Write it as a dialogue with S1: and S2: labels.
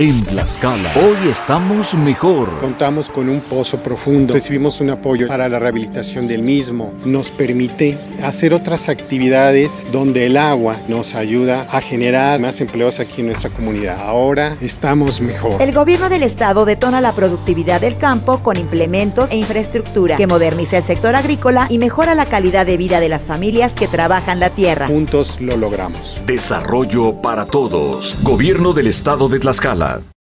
S1: En Tlaxcala, hoy estamos mejor.
S2: Contamos con un pozo profundo, recibimos un apoyo para la rehabilitación del mismo, nos permite hacer otras actividades donde el agua nos ayuda a generar más empleos aquí en nuestra comunidad. Ahora estamos mejor.
S3: El gobierno del estado detona la productividad del campo con implementos e infraestructura que moderniza el sector agrícola y mejora la calidad de vida de las familias que trabajan la tierra.
S2: Juntos lo logramos.
S1: Desarrollo para todos. Gobierno del estado de Tlaxcala. time.